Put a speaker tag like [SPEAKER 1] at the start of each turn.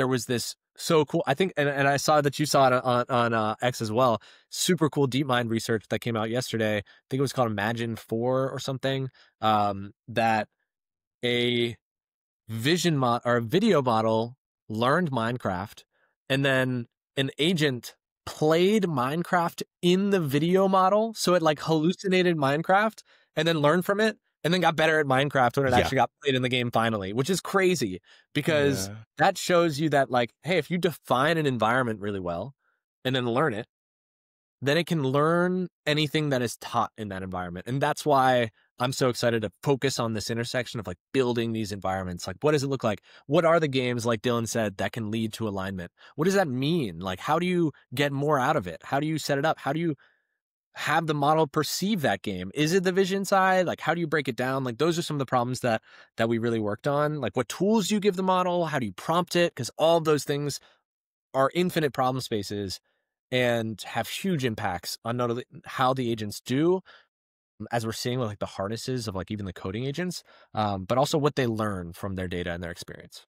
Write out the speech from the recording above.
[SPEAKER 1] there was this so cool. I think, and, and I saw that you saw it on on uh, X as well. Super cool DeepMind research that came out yesterday. I think it was called Imagine Four or something. Um, that a vision mod or a video model learned Minecraft, and then an agent played Minecraft in the video model, so it like hallucinated Minecraft and then learned from it and then got better at Minecraft when it yeah. actually got played in the game finally, which is crazy because yeah. that shows you that like, hey, if you define an environment really well and then learn it, then it can learn anything that is taught in that environment. And that's why I'm so excited to focus on this intersection of like building these environments. Like, what does it look like? What are the games, like Dylan said, that can lead to alignment? What does that mean? Like, how do you get more out of it? How do you set it up? How do you have the model perceive that game? Is it the vision side? Like how do you break it down? Like those are some of the problems that that we really worked on. Like what tools do you give the model? How do you prompt it? Because all of those things are infinite problem spaces and have huge impacts on not only how the agents do, as we're seeing with like the harnesses of like even the coding agents, um, but also what they learn from their data and their experience.